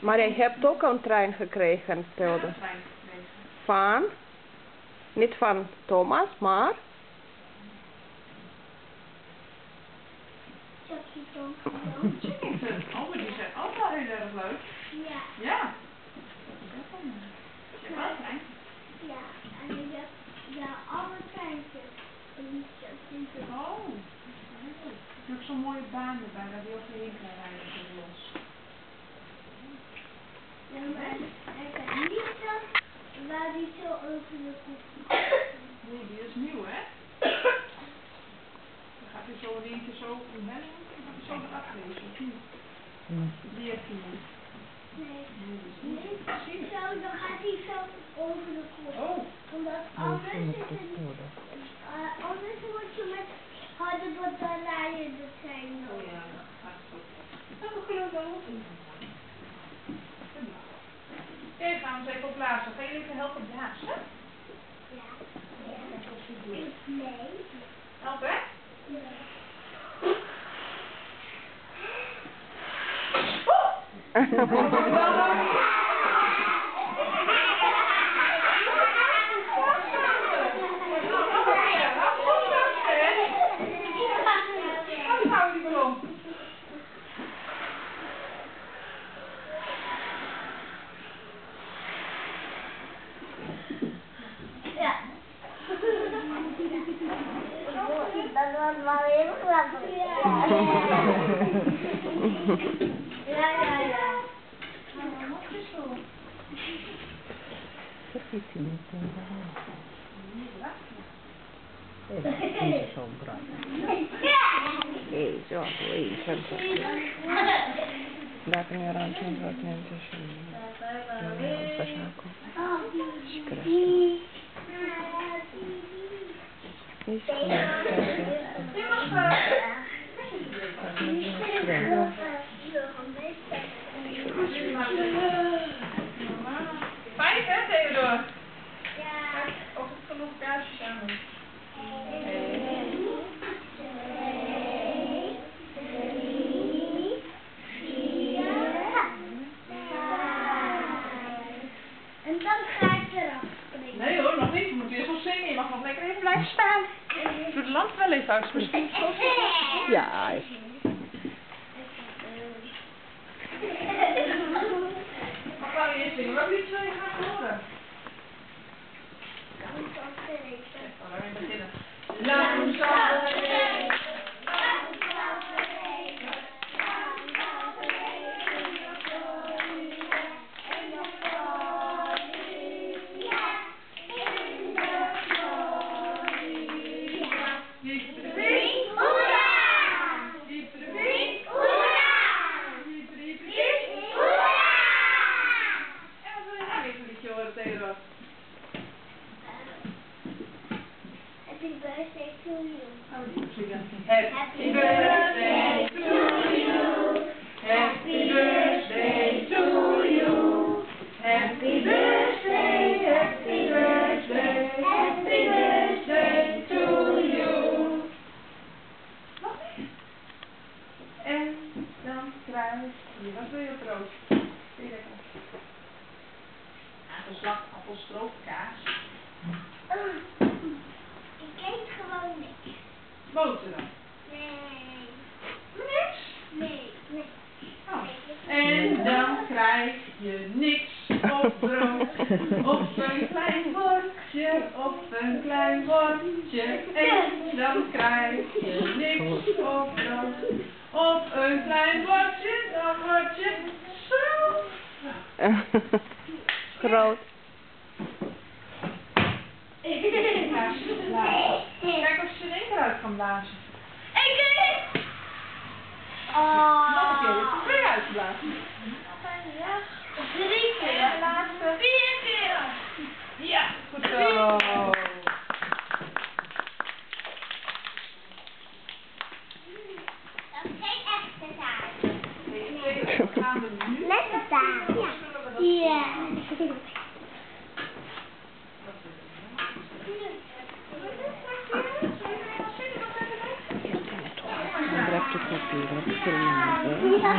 Maar jij hebt ook een trein gekregen, Theodor. Een trein gekregen. Van? Niet van Thomas, maar? Oh, maar die zijn ook wel heel erg leuk. Ja, Ja. Je hebt wel een trein. ja. En ik heb ja, alle treintjes. Oh. Je hebt ook zo'n mooie baan erbij, daar wil je heen kan rijden zo los. Ja, maar ik heb niet dat waar die zo over de koek Nee, die is nieuw, hè? Dan gaat hij zo omheen. Dan gaat hij zo eraf lezen. Nee. Nee, je? zo, dan gaat hij zo over de kop. Oh. Omdat anders is het, uh, anders word je met harde batterijen de trein Oh nodig. ja, dat gaat zo. Nou, we kunnen wel. Oké, gaan we eens even op blazen. Ga jullie even helpen blazen? Ja. Ik nee. Ja. Dat sakysim, temperatūra. Eik, šau, brata. Eik, žiogu, eik, žiogu. Dar nėra ant žmogaus, net iš žmogaus pašako. Iškrasta. Iškrasta. Mag nog lekker even blijven staan. Doe de lamp wel even uit. Misschien Ja, wel eerst zingen. Welk liedje wil je graag horen? Daar we beginnen. Lang je, wat wil je op rood? Wil je lekker? Aangeslag, appelstroop, kaas. Ik eet gewoon niks. Boterham. Nee. Niks. Nee, nee. Oh. En dan krijg je niks op brood, op een op een klein bordje. En dan krijg je niks op brood, op een klein bordje, dan word je zo. Groot. Kijk of je er één keer uit kan blazen. Ik eet. Nog een keer, je hebt er Oh. twee uitgeblazen. Ja. Drie keer. laatste. Vier keer. Ja, goed zo. Dat is geen echte taart. We gaan